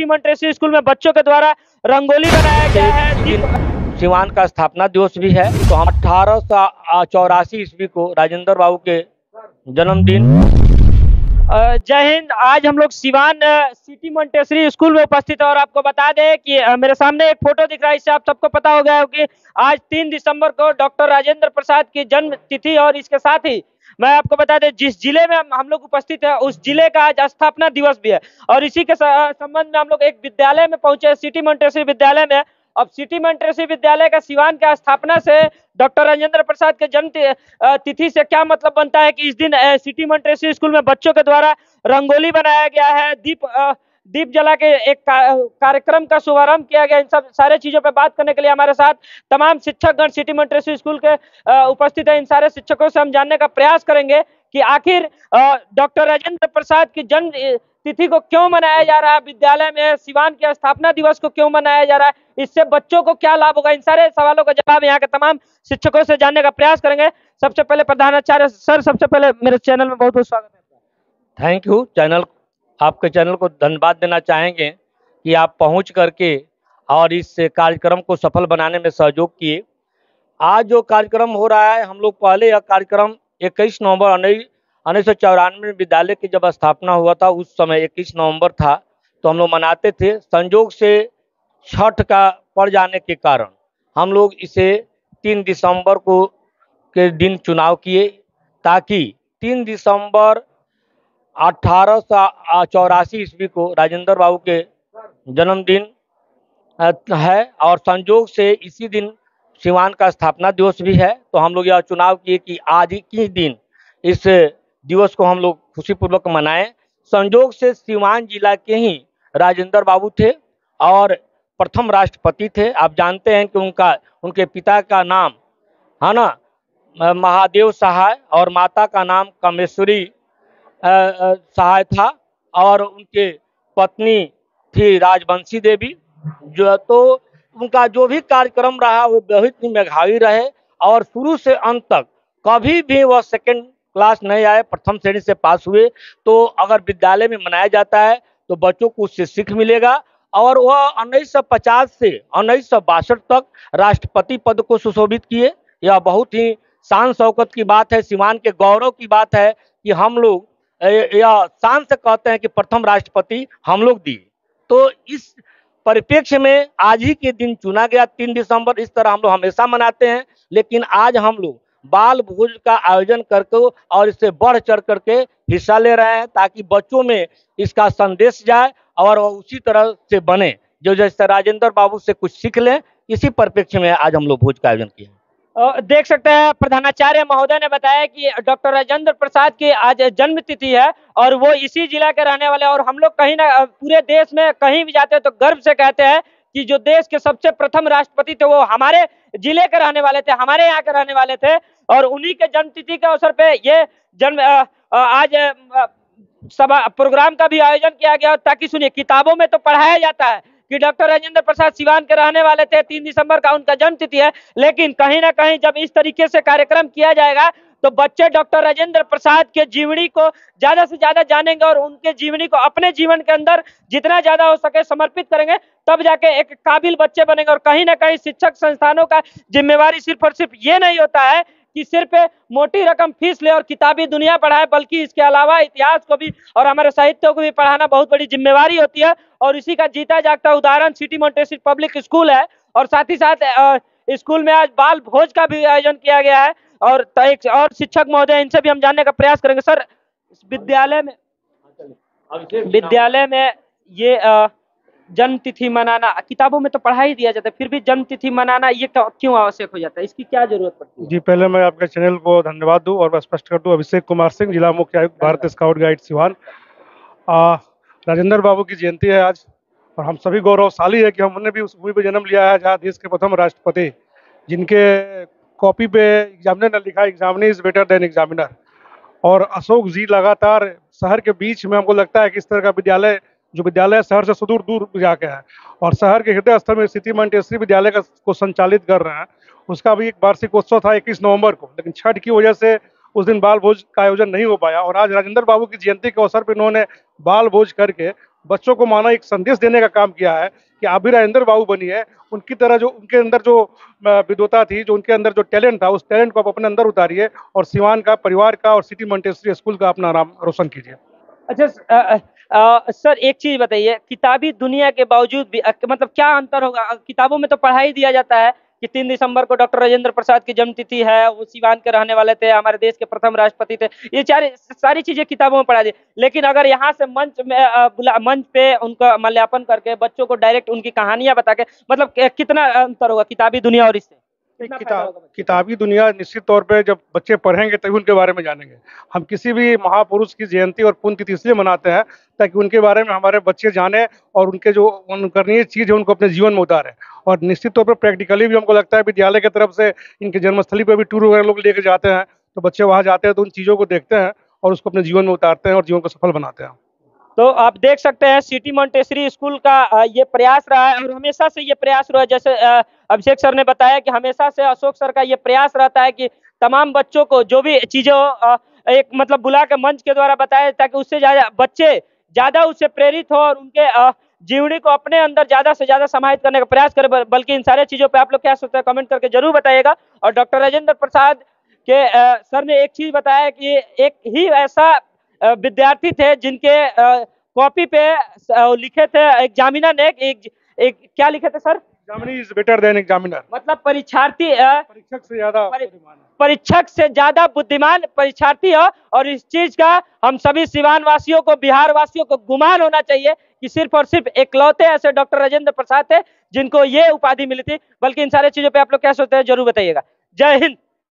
City Montessori school में बच्चों के द्वारा रंगोली बनाया गया है। सिवान का स्थापना दिवस भी है तो हम अठारह सौ चौरासी ईस्वी को राजेंद्र बाबू के जन्मदिन जय हिंद। आज हम लोग सिवान सिटी मॉन्टेसरी स्कूल में उपस्थित है और आपको बता दें कि मेरे सामने एक फ़ोटो दिख रहा है, इससे आप सबको पता हो गया कि आज तीन दिसंबर को डॉक्टर राजेंद्र प्रसाद की जन्म तिथि और इसके साथ ही मैं आपको बता दें, जिस ज़िले में हम लोग उपस्थित है, उस ज़िले का आज स्थापना दिवस भी है। और इसी के संबंध में हम लोग एक विद्यालय में पहुँचे सिटी मॉन्टेसरी विद्यालय में। अब सिटी मॉन्टेसरी विद्यालय का सिवान के स्थापना से डॉक्टर राजेंद्र प्रसाद के जन्म तिथि से क्या मतलब बनता है कि इस दिन सिटी मॉन्टेसरी स्कूल में बच्चों के द्वारा रंगोली बनाया गया है, दीप दीप जला के एक कार्यक्रम का शुभारंभ किया गया। इन सब सारे चीज़ों पर बात करने के लिए हमारे साथ तमाम शिक्षकगण सिटी मॉन्टेसरी स्कूल के उपस्थित है। इन सारे शिक्षकों से हम जानने का प्रयास करेंगे कि आखिर डॉक्टर राजेंद्र प्रसाद की जन्म तिथि को क्यों मनाया जा रहा है? विद्यालय में सिवान के स्थापना दिवस को क्यों मनाया जा रहा है? इससे बच्चों को क्या लाभ होगा? इन सारे सवालों का जवाब यहाँ के तमाम शिक्षकों से जानने का प्रयास करेंगे। सबसे पहले प्रधानाचार्य सर, सबसे पहले मेरे चैनल में बहुत बहुत स्वागत है। थैंक यू चैनल आपके चैनल को धन्यवाद देना चाहेंगे कि आप पहुँच करके और इस कार्यक्रम को सफल बनाने में सहयोग किए। आज जो कार्यक्रम हो रहा है, हम लोग पहले यह कार्यक्रम 21 नवंबर उन्नीस में विद्यालय की जब स्थापना हुआ था, उस समय 21 नवंबर था तो हम लोग मनाते थे संजोग से छठ का पड़ जाने के कारण। हम लोग इसे तीन दिसंबर को के दिन चुनाव किए ताकि तीन दिसंबर अठारह सौ चौरासी ईस्वी को राजेंद्र बाबू के जन्मदिन है और संजोग से इसी दिन सिवान का स्थापना दिवस भी है। तो हम लोग यह चुनाव किए कि आज ही किस दिन इस दिवस को हम लोग खुशीपूर्वक मनाएँ। संयोग से सिवान जिला के ही राजेंद्र बाबू थे और प्रथम राष्ट्रपति थे। आप जानते हैं कि उनका, उनके पिता का नाम, है ना, महादेव सहाय और माता का नाम कामेश्वरी सहाय था और उनके पत्नी थी राजवंशी देवी। जो तो उनका जो भी कार्यक्रम रहा, वो बहुत ही मेघावी रहे और शुरू से अंत तक कभी भी वह सेकंड क्लास नहीं आए, प्रथम श्रेणी से पास हुए तो अगर विद्यालय में मनाया जाता है तो बच्चों को उससे सीख मिलेगा। और वह उन्नीस सौ पचास से उन्नीस सौ बासठ तक राष्ट्रपति पद को सुशोभित किए। यह बहुत ही शान शौकत की बात है सिवान के गौरव की बात है कि हम लोग यह शान से कहते हैं कि प्रथम राष्ट्रपति हम लोग दिए। तो इस परिप्रेक्ष्य में आज ही के दिन चुना गया, तीन दिसंबर, इस तरह हम लोग हमेशा मनाते हैं, लेकिन आज हम लोग बाल भोज का आयोजन करके और इससे बढ़ चढ़ करके हिस्सा ले रहे हैं ताकि बच्चों में इसका संदेश जाए और वह उसी तरह से बने। जो जैसे राजेंद्र बाबू से कुछ सीख लें, इसी परिप्रेक्ष्य में आज हम लोग भोज का आयोजन किए देख सकते हैं, प्रधानाचार्य महोदय ने बताया कि डॉक्टर राजेंद्र प्रसाद की आज जन्म तिथि है और वो इसी जिला के रहने वाले और हम लोग कहीं ना, पूरे देश में कहीं भी जाते हैं तो गर्व से कहते हैं कि जो देश के सबसे प्रथम राष्ट्रपति थे वो हमारे ज़िले के रहने वाले थे, हमारे यहाँ के रहने वाले थे और उन्हीं के जन्मतिथि के अवसर पे ये जन्म आज सभा, प्रोग्राम का भी आयोजन किया गया। ताकि सुनिए, किताबों में तो पढ़ाया जाता है कि डॉक्टर राजेंद्र प्रसाद सिवान के रहने वाले थे, तीन दिसंबर का उनका जन्म तिथि है। लेकिन कहीं ना कहीं जब इस तरीके से कार्यक्रम किया जाएगा तो बच्चे डॉक्टर राजेंद्र प्रसाद के जीवनी को ज़्यादा से ज़्यादा जानेंगे और उनके जीवनी को अपने जीवन के अंदर जितना ज़्यादा हो सके समर्पित करेंगे, तब जाके एक काबिल बच्चे बनेंगे। और कहीं ना कहीं शिक्षक संस्थानों का जिम्मेवारी सिर्फ़ और सिर्फ़ ये नहीं होता है कि सिर्फ़ मोटी रकम फ़ीस ले और किताबी दुनिया पढ़ाए बल्कि इसके अलावा इतिहास को भी और हमारे साहित्य को भी पढ़ाना बहुत बड़ी जिम्मेवारी होती है। और इसी का जीता जागता उदाहरण सिटी मॉन्टेसरी पब्लिक स्कूल है। और साथ ही साथ स्कूल में आज बाल भोज का भी आयोजन किया गया है। और एक और शिक्षक महोदय इनसे भी हम जानने का प्रयास करेंगे। सर विद्यालय में विद्यालय में ये अ, जन्म तिथि मनाना किताबों में तो पढ़ा ही दिया जाता है फिर भी जन्म तिथि मनाना ये क्यों आवश्यक हो जाता है? इसकी क्या ज़रूरत पड़ती है? जी पहले मैं आपके चैनल को धन्यवाद दूँ और मैं स्पष्ट कर दूँ अभिषेक कुमार सिंह जिला मुख्य आयुक्त भारत स्काउट गाइड सिवान। राजेंद्र बाबू की जयंती है आज और हम सभी गौरवशाली है कि हमने भी उस भूमि पर जन्म लिया है जहाँ देश के प्रथम राष्ट्रपति जिनके कॉपी पे एग्जामिनर ने लिखा examiner is better than examiner और अशोक जी लगातार शहर के बीच में हमको लगता है कि इस तरह का विद्यालय जो विद्यालय शहर से सुदूर दूर जाके है और शहर के हृदय स्थल में स्थिति मंटेश्वरी विद्यालय का को संचालित कर रहे हैं। उसका भी एक वार्षिक उत्सव था इक्कीस नवंबर को, लेकिन छठ की वजह से उस दिन बाल भोज का आयोजन नहीं हो पाया और आज राजेंद्र बाबू की जयंती के अवसर पर इन्होंने बाल भोज करके बच्चों को माना एक संदेश देने का काम किया है कि आप भी राजेंद्र बाबू बनिए। उनकी तरह जो, उनके अंदर जो विद्वता थी, जो उनके अंदर जो टैलेंट था, उस टैलेंट को आप अपने अंदर उतारिए और सिवान का, परिवार का और सिटी मंटेसरी स्कूल का अपना नाम रोशन कीजिए। अच्छा सर, एक चीज़ बताइए, किताबी दुनिया के बावजूद भी मतलब क्या अंतर होगा? किताबों में तो पढ़ाई दिया जाता है कि तीन दिसंबर को डॉक्टर राजेंद्र प्रसाद की जन्मतिथि है, वो सिवान के रहने वाले थे, हमारे देश के प्रथम राष्ट्रपति थे, ये चार, सारी चीज़ें किताबों में पढ़ा दी। लेकिन अगर यहाँ से मंच में मंच पे उनका माल्यार्पण करके बच्चों को डायरेक्ट उनकी कहानियाँ बता के मतलब कितना अंतर होगा किताबी दुनिया और इससे? किताब किताबी दुनिया निश्चित तौर पे जब बच्चे पढ़ेंगे तभी उनके बारे में जानेंगे। हम किसी भी महापुरुष की जयंती और पुण्यतिथि इसलिए मनाते हैं ताकि उनके बारे में हमारे बच्चे जाने और उनके जो अनुकरणीय चीज़ है उनको अपने जीवन में उतारें। और निश्चित तौर पर प्रैक्टिकली भी हमको लगता है विद्यालय की तरफ़ से इनके जन्मस्थली पर भी टूर वगैरह लोग लेके जाते हैं तो बच्चे वहाँ जाते हैं तो उन चीज़ों को देखते हैं और उसको अपने जीवन में उतारते हैं और जीवन को सफल बनाते हैं। तो आप देख सकते हैं, सिटी मोन्टेसरी स्कूल का ये प्रयास रहा है और हमेशा से ये प्रयास रहा है। जैसे अभिषेक सर ने बताया कि हमेशा से अशोक सर का ये प्रयास रहता है कि तमाम बच्चों को जो भी चीज़ों एक मतलब बुला के मंच के द्वारा बताया ताकि उससे ज़्यादा बच्चे ज़्यादा उससे प्रेरित हो और उनके जीवनी को अपने अंदर ज़्यादा से ज़्यादा समाहित करने का प्रयास करें। बल्कि इन सारे चीज़ों पे आप लोग क्या सोचते हैं कमेंट करके ज़रूर बताइएगा। और डॉक्टर राजेंद्र प्रसाद के सर ने एक चीज़ बताया कि एक ही ऐसा विद्यार्थी थे जिनके कॉपी पे लिखे थे एग्जामिनर ने एक, एक क्या लिखे थे सर? बेटर देन एग्जामिनर मतलब परीक्षार्थी परीक्षक से ज़्यादा परीक्षक से ज़्यादा बुद्धिमान परीक्षार्थी हो और इस चीज़ का हम सभी सिवान वासियों को बिहार वासियों को गुमान होना चाहिए कि सिर्फ़ और सिर्फ़ एकलौते ऐसे डॉक्टर राजेंद्र प्रसाद थे जिनको ये उपाधि मिली थी। बल्कि इन सारी चीज़ों पे आप लोग क्या सोचते हैं ज़रूर बताइएगा। जय हिंद।